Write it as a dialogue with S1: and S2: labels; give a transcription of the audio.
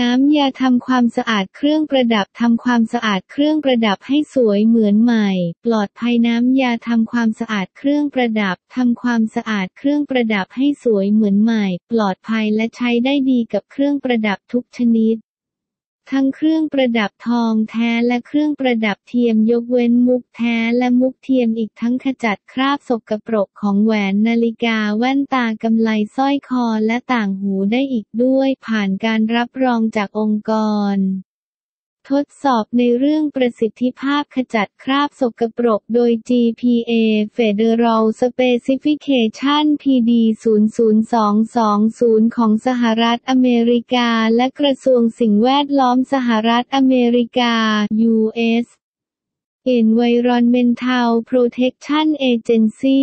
S1: น้ำยาทำความสะอาดเครื่องประดับทำความสะอาดเครื่องประดับให้สวยเหมือนใหม่ ปลอดภัยน้ำยาทำความสะอาดเครื่องประดับทำความสะอาดเครื่องประดับให้สวยเหมือนใหม่ ปลอดภัยและใช้ได้ดีกับเครื่องประดับทุกชนิด ทั้งเครื่องประดับทองแท้และเครื่องประดับเทียมยกเว้นมุกแท้และมุกเทียมอีกทั้งขจัดคราบสกปรกของแหวนนาฬิกาแว่นตากำไลสร้อยคอและต่างหูได้อีกด้วย ผ่านการรับรองจากองค์กร ทดสอบในเรื่องประสิทธิภาพขจัดคราบสกปรกโดย GPA Federal Specification PD 00220 ของสหรัฐอเมริกา และกระทรวงสิ่งแวดล้อมสหรัฐอเมริกา U.S. Environmental Protection Agency